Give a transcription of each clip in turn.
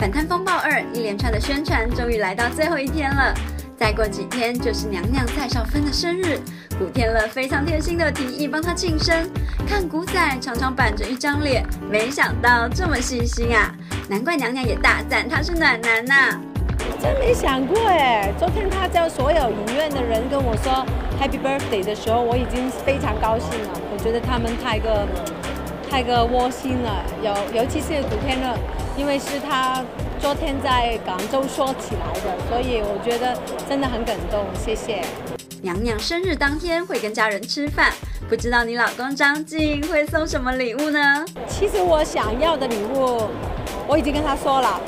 反贪风暴二一连串的宣传终于来到最后一天了，再过几天就是娘娘蔡少芬的生日，古天乐非常贴心的提议帮她庆生。看古仔常常板着一张脸，没想到这么细心啊，难怪娘娘也大赞他是暖男呐。真没想过哎，昨天他叫所有影院的人跟我说 Happy Birthday 的时候，我已经非常高兴了。我觉得他们太个。太个窝心了，尤尤其是古天乐，因为是他昨天在广州说起来的，所以我觉得真的很感动，谢谢。娘娘生日当天会跟家人吃饭，不知道你老公张晋会送什么礼物呢？其实我想要的礼物。我已经跟他说了，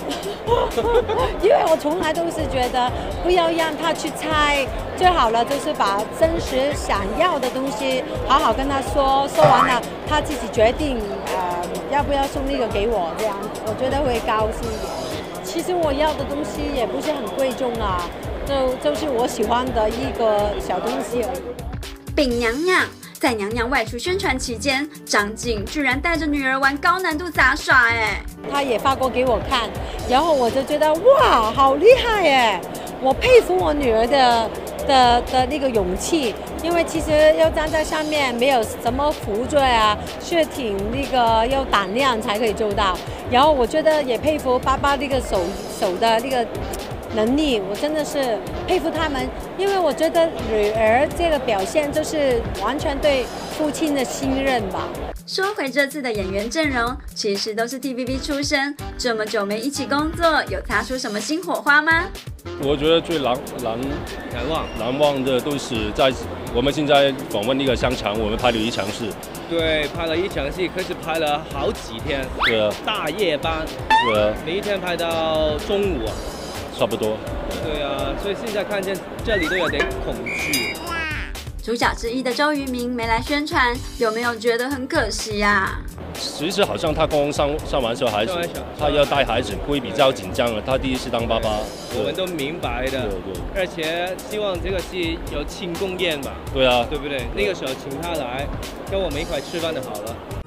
因为我从来都是觉得不要让他去猜，最好了就是把真实想要的东西好好跟他说，说完了他自己决定，呃，要不要送那个给我，这样我觉得会高兴一点。其实我要的东西也不是很贵重啊，就就是我喜欢的一个小东西而已。饼娘娘。在娘娘外出宣传期间，张晋居然带着女儿玩高难度杂耍，哎，他也发过给我看，然后我就觉得哇，好厉害哎，我佩服我女儿的的的那个勇气，因为其实要站在上面，没有什么辅助啊，是挺那个要胆量才可以做到，然后我觉得也佩服爸爸那个手手的那个。能力，我真的是佩服他们，因为我觉得女儿这个表现就是完全对父亲的信任吧。说回这次的演员阵容，其实都是 TVB 出身，这么久没一起工作，有擦出什么新火花吗？我觉得最难难难忘难忘的都是在我们现在访问那个香肠，我们拍了一场戏。对，拍了一场戏，可是拍了好几天，对啊，大夜班，对啊，每一天拍到中午。差不多。对啊，所以现在看见这里都有点恐惧。主角之一的周渝民没来宣传，有没有觉得很可惜呀？其实好像他刚上上完小孩子，他要带孩子会比较紧张了。他第一次当爸爸，我们都明白的。对对。而且希望这个戏有庆功宴吧？对啊，对不对？那个时候请他来跟我们一块吃饭就好了。